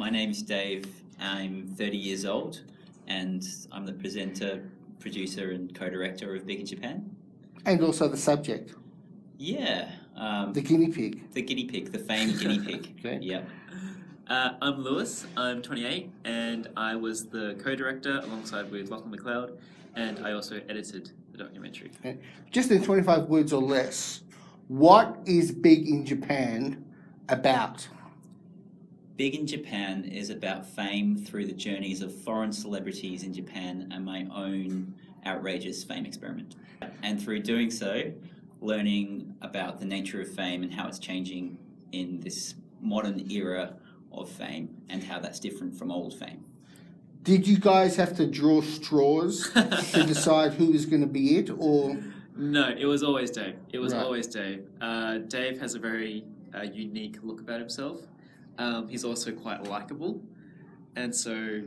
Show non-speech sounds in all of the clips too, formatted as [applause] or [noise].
my name's Dave. I'm 30 years old, and I'm the presenter, producer, and co-director of Big in Japan. And also the subject, Yeah, um, the guinea pig. the guinea pig, the famed guinea [laughs] pig. Okay. Yep. Uh, I'm Louis. I'm 28, and I was the co-director alongside with Lachlan McLeod, and I also edited the documentary. Just in 25 words or less, what is Big in Japan about? Big in Japan is about fame through the journeys of foreign celebrities in Japan and my own outrageous fame experiment. And through doing so, learning about the nature of fame and how it's changing in this modern era of fame and how that's different from old fame. Did you guys have to draw straws to [laughs] decide who was going to be it, or No, it was always Dave. It was Right. always Dave. Uh, Dave has a very uh, unique look about himself. Um, he's also quite likable, and so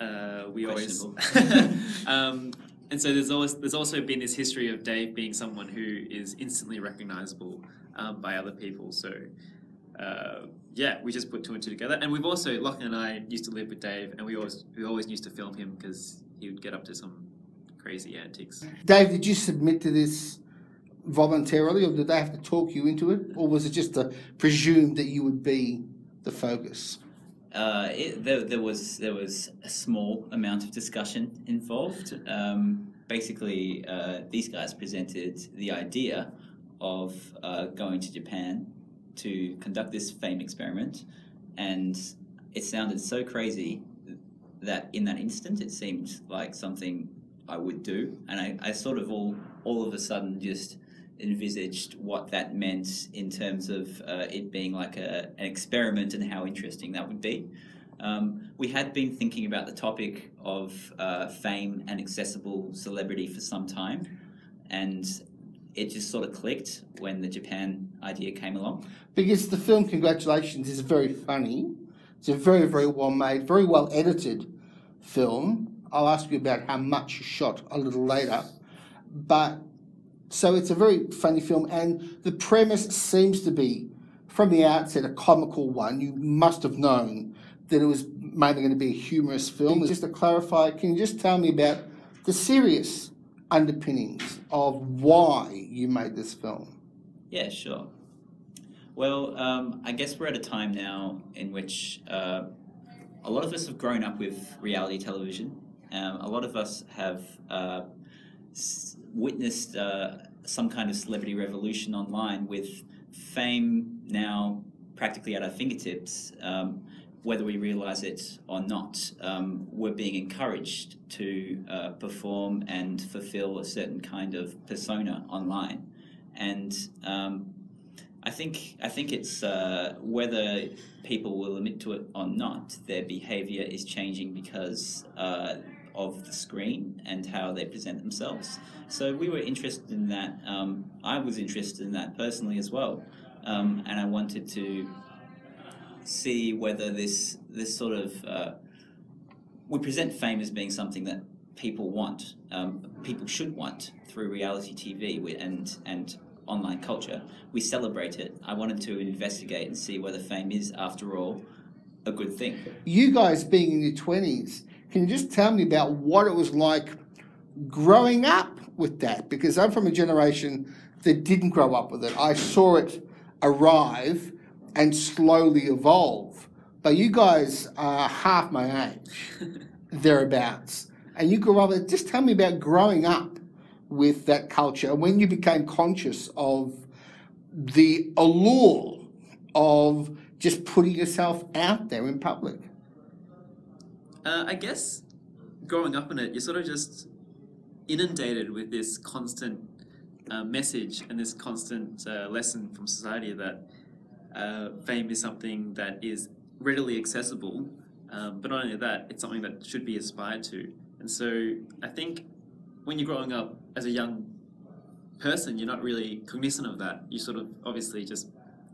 uh, we always. [laughs] um, and so there's always there's also been this history of Dave being someone who is instantly recognizable um, by other people. So. Uh, yeah, we just put two and two together, and we've also Lachlan and I used to live with Dave, and we always we always used to film him because he would get up to some crazy antics. Dave? Did you submit to this voluntarily, or did they have to talk you into it, or was it just a presumed that you would be the focus? Uh, it, there, there was there was a small amount of discussion involved. Um, basically, uh, these guys presented the idea of uh, going to Japan to conduct this fame experiment, and it sounded so crazy that in that instant it seemed like something I would do, and I, I sort of all all of a sudden just envisaged what that meant in terms of uh, it being like a, an experiment and how interesting that would be. Um, we had been thinking about the topic of uh, fame and accessible celebrity for some time, and it just sort of clicked when the Japan idea came along. Because the film, congratulations, is very funny. It's a very, very well made, very well edited film. I'll ask you about how much you shot a little later. But so it's a very funny film, and the premise seems to be, from the outset, a comical one. You must have known that it was mainly going to be a humorous film. Just to clarify, can you just tell me about the serious underpinnings of why you made this film? Yeah, sure. Well, um, I guess we're at a time now in which uh, a lot of us have grown up with reality television. Um, a lot of us have uh, s- witnessed uh, some kind of celebrity revolution online with fame now practically at our fingertips. Um, whether we realize it or not, um, we're being encouraged to uh, perform and fulfill a certain kind of persona online. And um, I think I think it's uh, whether people will admit to it or not, their behaviour is changing because uh, of the screen and how they present themselves. So we were interested in that. Um, I was interested in that personally as well, um, and I wanted to see whether this this sort of uh, we present fame as being something that people want, um, people should want through reality TV and and online culture. We celebrate it. I wanted to investigate and see whether fame is, after all, a good thing. you guys being in your 20s, can you just tell me about what it was like growing up with that? Because I'm from a generation that didn't grow up with it. I saw it arrive and slowly evolve. But you guys are half my age, [laughs] thereabouts. And you grew up with it. Just tell me about growing up with that culture when you became conscious of the allure of just putting yourself out there in public. Uh, I guess growing up in it, you're sort of just inundated with this constant uh, message and this constant uh, lesson from society that uh, fame is something that is readily accessible, um, but not only that, it's something that should be aspired to. And so I think when you're growing up as a young person, you're not really cognizant of that. You're sort of obviously just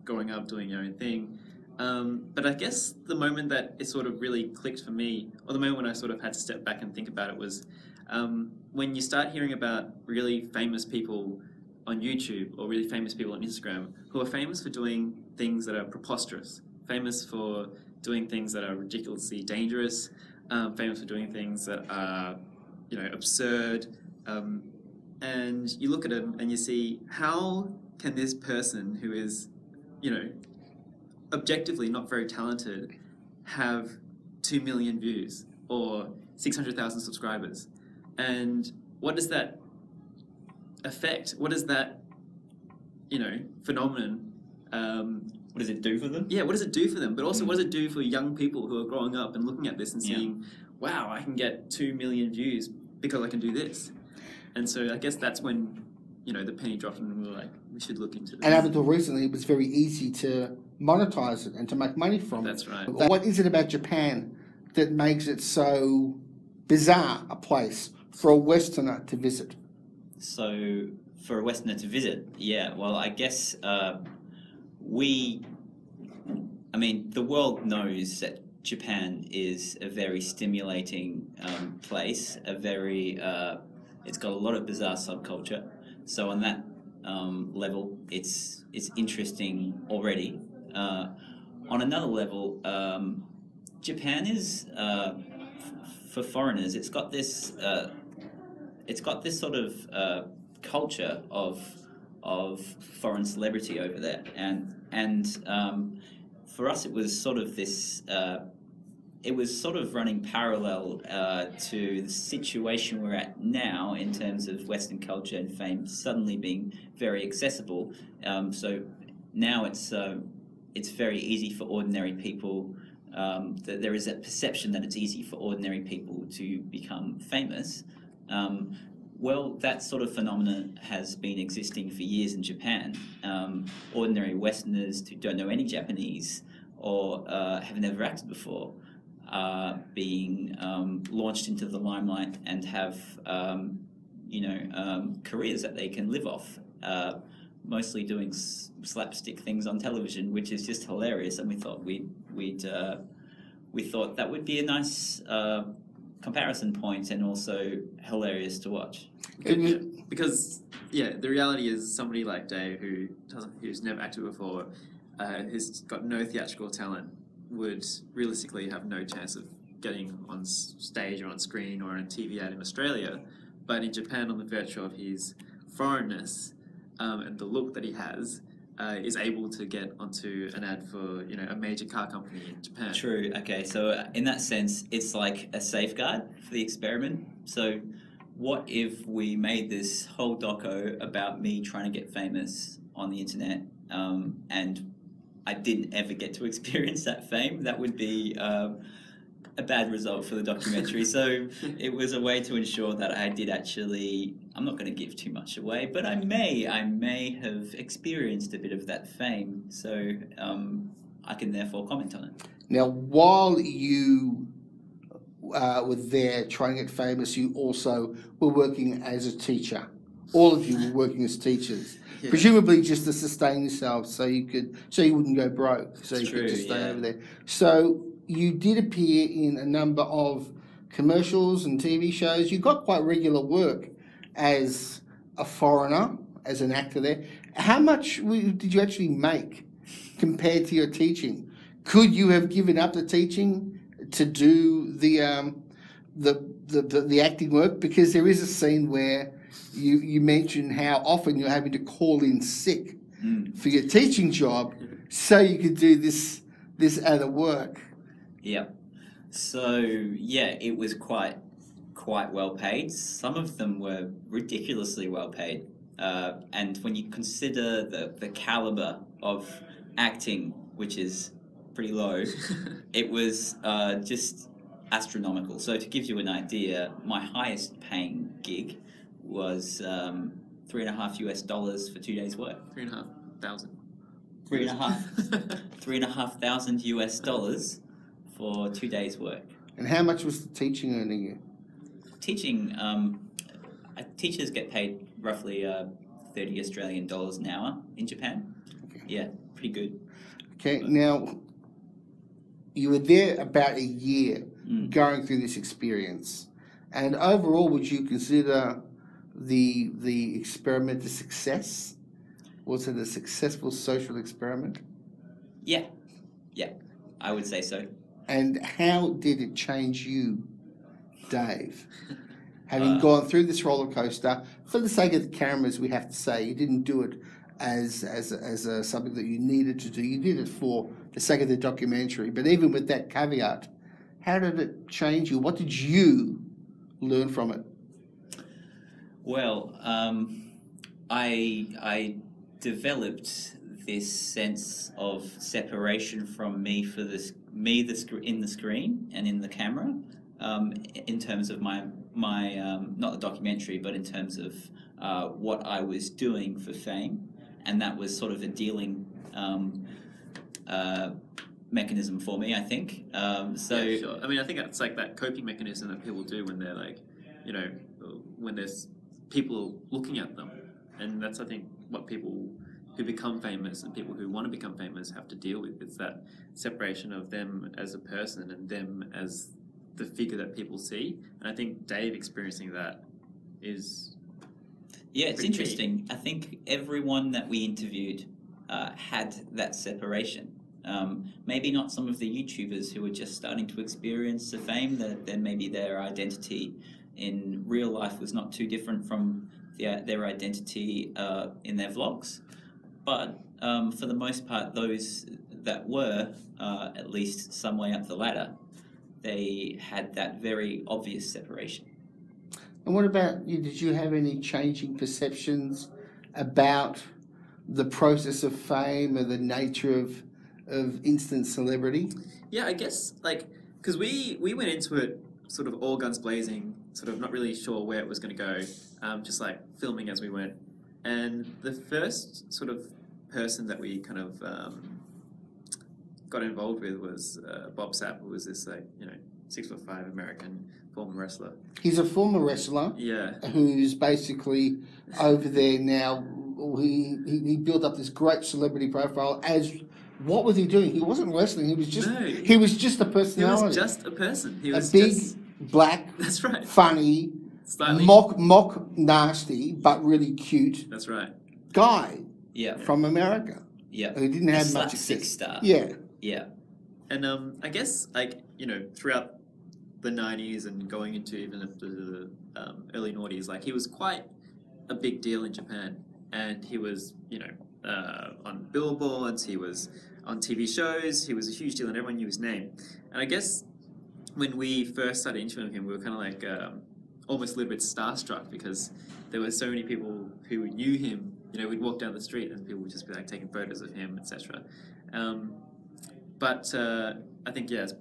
growing up doing your own thing. Um, but I guess the moment that it sort of really clicked for me, or the moment when I sort of had to step back and think about it, was um, when you start hearing about really famous people on YouTube or really famous people on Instagram who are famous for doing things that are preposterous, famous for doing things that are ridiculously dangerous, um, famous for doing things that are, you know, absurd. Um, and you look at them and you see how can this person who is, you know, objectively not very talented have 2 million views or 600,000 subscribers? And what does that affect? What does that, you know, phenomenon um, What does it do for them? yeah, what does it do for them? But also, what does it do for young people who are growing up and looking at this and Yeah. seeing, wow, I can get two million views because I can do this. And so I guess that's when, you know, the penny dropped and we were like, we should look into this. And up until recently, it was very easy to monetize it and to make money from it. That's right. What is it about Japan that makes it so bizarre a place for a Westerner to visit? So for a Westerner to visit, yeah. Well, I guess uh, we, I mean, the world knows that Japan is a very stimulating um, place. A very, uh, it's got a lot of bizarre subculture. So on that um, level, it's it's interesting already. Uh, on another level, um, Japan is uh, f- for foreigners. It's got this. Uh, it's got this sort of uh, culture of of foreign celebrity over there, and and um, for us it was sort of this. Uh, it was sort of running parallel uh, to the situation we're at now in terms of Western culture and fame suddenly being very accessible. Um, so now it's it's very easy for ordinary people. Um, that there is a perception that it's easy for ordinary people to become famous. Um, well, that sort of phenomenon has been existing for years in Japan. Um, ordinary Westerners who don't know any Japanese or uh, have never acted before are being um, launched into the limelight and have, um, you know, um, careers that they can live off. Uh, mostly doing slapstick things on television, which is just hilarious. And we thought we'd we'd uh, we thought that would be a nice uh, comparison point and also hilarious to watch. Yeah, you- because yeah, the reality is somebody like Dave who doesn't, who's never acted before, uh, who's got no theatrical talent, would realistically have no chance of getting on stage or on screen or on a TV ad in Australia. But in Japan, on the virtue of his foreignness um, and the look that he has, uh, is able to get onto an ad for you know a major car company in Japan. True. Okay. So uh, in that sense, it's like a safeguard for the experiment. So what if we made this whole doco about me trying to get famous on the internet, um, and I didn't ever get to [laughs] experience that fame? That would be. Um, a bad result for the documentary. so [laughs] it was a way to ensure that I did actually. I'm not going to give too much away, but I may. I may have experienced a bit of that fame. So um, I can therefore comment on it. Now, while you uh, were there trying to get famous, you also were working as a teacher. All of you were working as teachers, [laughs] Yeah. presumably just to sustain yourselves, so you could, so you wouldn't go broke, so you true, could just stay yeah. over there. So you did appear in a number of commercials and TV shows. You got quite regular work as a foreigner, as an actor there. How much did you actually make compared to your teaching? Could you have given up the teaching to do the um, the, the, the the acting work? Because there is a scene where you you mention how often you're having to call in sick Mm. for your teaching job, so you could do this this other work. Yeah. So yeah, it was quite quite well paid. Some of them were ridiculously well paid. Uh, and when you consider the, the caliber of acting, which is pretty low, [laughs] it was uh, just astronomical. So to give you an idea, my highest paying gig was um, three and a half US dollars for two days' work. Three and a half thousand. Three and a half, [laughs] three and a half thousand US dollars for two days' work. And how much was the teaching earning you? Teaching, um, uh, teachers get paid roughly uh, 30 Australian dollars an hour in Japan. Okay. Yeah, pretty good. Okay, now you were there about a year Mm. going through this experience, and overall, would you consider the the experiment a success? Was it a successful social experiment? Yeah, yeah. I would say so. And how did it change you, Dave? [laughs] Having Uh, gone through this roller coaster, for the sake of the cameras, we have to say you didn't do it as as as a, something that you needed to do. You did it for the sake of the documentary. But even with that caveat, how did it change you? What did you learn from it? Well, um, I I developed this sense of separation from me for this me the sc- in the screen and in the camera, um, in terms of my my um, not the documentary, but in terms of uh, what I was doing for fame, and that was sort of a dealing. Um, uh, mechanism for me, I think. Um, so yeah, sure. I mean, I think it's like that coping mechanism that people do when they're like, you know, when there's people looking at them, and that's I think what people who become famous and people who want to become famous have to deal with. It's that separation of them as a person and them as the figure that people see. And I think Dave experiencing that is Yeah, it's Pretty key. interesting. I think everyone that we interviewed uh, had that separation. Um, maybe not some of the YouTubers who are just starting to experience the fame, that then maybe their identity in real life was not too different from their, their identity uh, in their vlogs. But um, for the most part, those that were uh, at least some way up the ladder, they had that very obvious separation. And what about you? Did you have any changing perceptions about the process of fame or the nature of of instant celebrity? Yeah, I guess like because we we went into it sort of all guns blazing, sort of not really sure where it was going to go, um, just like filming as we went. And the first sort of person that we kind of um, got involved with was uh, Bob Sapp, who was this like you know six foot five American former wrestler. He's a former wrestler Yeah, who's basically over there now. He, he he built up this great celebrity profile as what was he doing? He wasn't wrestling. He was just No. he was just a person. he was just a person. He was a big just black, [laughs] that's right, funny, slightly. mock mock nasty, but really cute That's right. guy Yeah, from America yeah. who didn't have much slapstick success. star. Yeah. Yeah. And um, I guess like you know throughout the '90s and going into even the, the um, early noughties, like he was quite a big deal in Japan, and he was you know uh, on billboards, he was on TV shows, he was a huge deal, and everyone knew his name. And I guess when we first started interviewing him, we were kind of like um, almost a little bit starstruck because there were so many people who knew him. You know, we'd walk down the street and people would just be like taking photos of him, etc. Um, but uh, I think yeah, as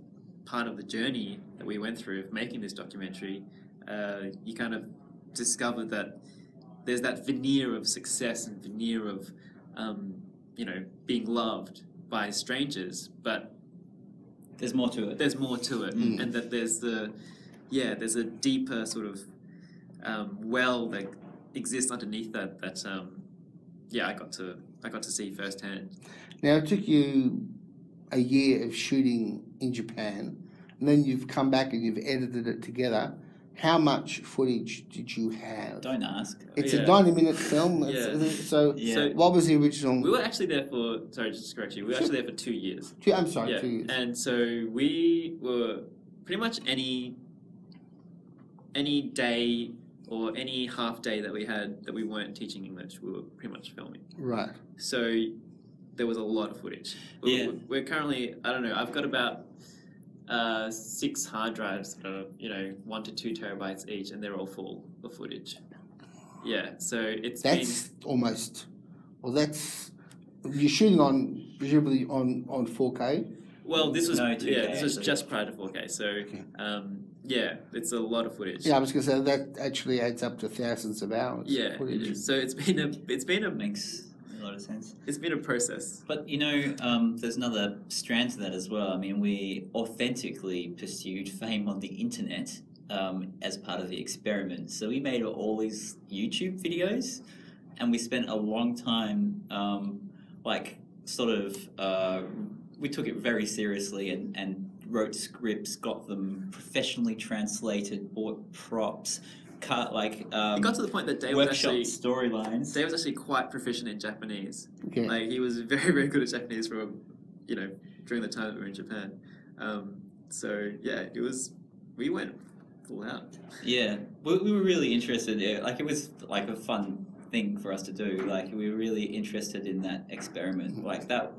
part of the journey that we went through of making this documentary, uh, you kind of discover that there's that veneer of success and veneer of um, you know being loved by strangers, but There's more to it. there's more to it, Mm. and that there's the yeah, there's a deeper sort of um, well that exists underneath that that um, yeah, I got to I got to see firsthand. Now it took you a year of shooting in Japan, and then you've come back and you've edited it together. How much footage did you have? Don't ask. It's a ninety-minute film. [laughs] Yeah. So, Yeah. So what was the original? we were actually there for sorry, just to correct you, we were actually there for two years. Two- I'm sorry, yeah, two years. and so we were pretty much any any day or any half day that we had that we weren't teaching English, we were pretty much filming. Right. So there was a lot of footage. We're, Yeah. we're currently I don't know. I've got about uh, six hard drives that are you know one to two terabytes each, and they're all full of footage. Yeah, so it's been That's almost. Well, that's you're shooting on presumably on on 4K. Well, this was No, yeah, this was just prior to 4K. So, Okay. um, yeah, it's a lot of footage. Yeah, I was going to say that actually adds up to thousands of hours. yeah, of it footage. is. So it's been a it's been a makes a lot of sense. it's been a process. But you know, um, there's another strand to that as well. I mean, we authentically pursued fame on the internet um, as part of the experiment. So we made all these YouTube videos, and we spent a long time, um, like, sort of, uh, we took it very seriously and, and wrote scripts, got them professionally translated, bought props, cut like um, it got to the point that Dave was workshop actually storylines. Dave was actually quite proficient in Japanese. Okay. Like he was very very good at Japanese for a, you know during the time that we were in Japan. Um, so yeah, it was we went full out. Yeah, we, we were really interested. yeah, Like it was like a fun thing for us to do. Like we were really interested in that experiment. Like that,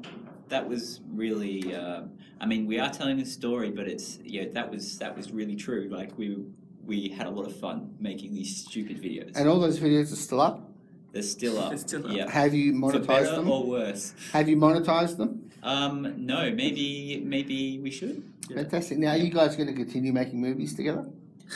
that was really. Uh, I mean, we are telling a story, but it's yeah, that was that was really true. Like we we had a lot of fun making these stupid videos. And all those videos are still up. They're still up. [laughs] They're still up. Yeah. Have you For monetized better them? or worse? Have you monetized them? Um, no, maybe maybe we should. Yeah. Fantastic. Now, are you guys going to continue making movies together?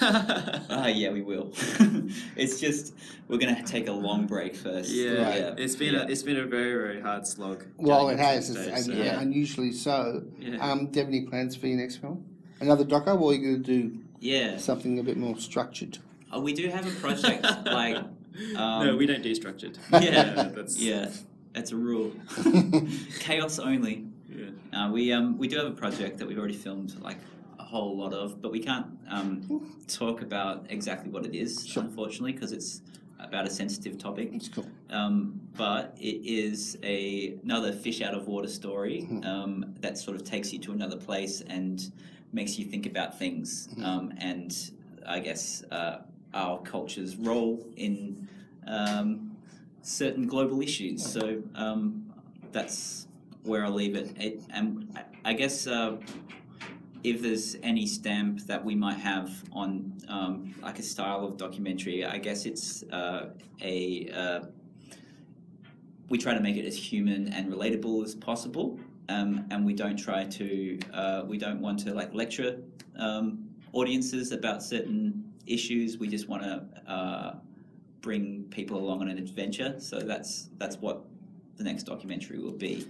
Ah, [laughs] yeah, we will. [laughs] it's just we're gonna take a long break first. yeah, Right. it's been yeah. a it's been a very very hard slog. Well, it has, to it's, and so- yeah. unusually so. yeah. Um, do you have any plans for your next film? Another doco, or are you going to do yeah. something a bit more structured? Uh, we do have a project [laughs] like no, um, we don't do structured. Yeah, that's yeah, that's a rule. Chaos only. yeah. Uh, we um we do have a project that we've already filmed like a whole lot of, but we can't um talk about exactly what it is, Sure. unfortunately, because it's about a sensitive topic. It's cool. Um, but it is a another fish out of water story Mhm. um, that sort of takes you to another place and makes you think about things. Mhm. Um, and I guess uh, our culture's role in um, certain global issues. So um, that's where I'll leave it. it and I- I guess uh, if there's any stamp that we might have on um, like a style of documentary, I guess it's uh, a uh, we try to make it as human and relatable as possible, um, and we don't try to uh, we don't want to like lecture um, audiences about certain issues. We just want to uh, bring people along on an adventure. So that's that's what the next documentary will be.